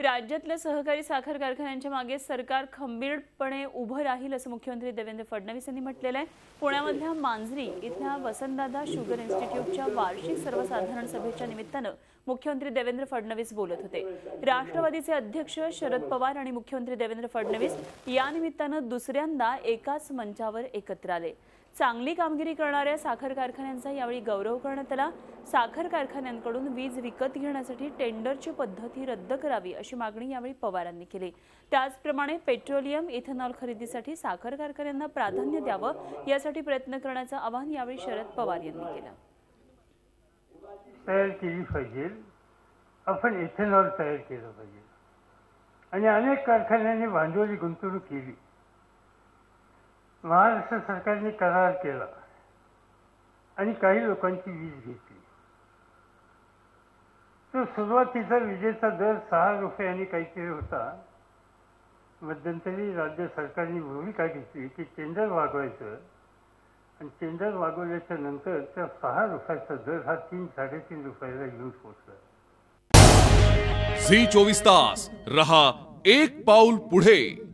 राज्यातल्या सहकारी साखर कारखान्यांच्या मागे सरकार खंबीरपणे उभं राहील असं मुख्यमंत्री देवेंद्र फडणवीस यांनी म्हटलेलं आहे. पुण्यामधल्या मांजरी इथल्या वसंतदादा शुगर इन्स्टिट्यूटच्या वार्षिक सर्वसाधारण सभेच्या निमित्तानं मुख्यमंत्री देवेंद्र फडणवीस बोलत होते. राष्ट्रवादीचे अध्यक्ष शरद पवार आणि मुख्यमंत्री देवेंद्र फडणवीस या निमित्तानं दुसऱ्यांदा एकाच मंचावर एकत्र आले. चांगली कामगिरी करणाऱ्या साखर कारखान्यांचा यावेळी गौरव करण्यात आला. साखर कारखान्यांकडून वीज विकत घेण्यासाठी टेंडरची पद्धती रद्द करावी अशी मागणी यावेळी पवारांनी केली. त्याचप्रमाणे पेट्रोलियम इथेनॉल खरेदीसाठी साखर कारखान्यांना प्राधान्य द्यावं यासाठी प्रयत्न करण्याचं आवाहन यावेळी शरद पवार यांनी केलं. तयार केली पाहिजे. आपण इथेनॉल तयार केलं पाहिजे. आणि अनेक कारखान्यांनी भांडवली गुंतवणूक केली. महाराष्ट्र सरकारने करार केला. आणि काही लोकांची वीज घेतली. तो सुरुवातीचा विजेचा दर सहा रुपयांनी काहीतरी होता. मध्यंतरी राज्य सरकारने भूमिका घेतली की टेंडर वागवायचं. आणि टेंडर वागवल्याच्या नंतर त्या सहा रुपयाचा दर हा तीन साडेतीन रुपयाला येऊन पोचला झी चोवीस तास. रहा एक पाऊल पुढे.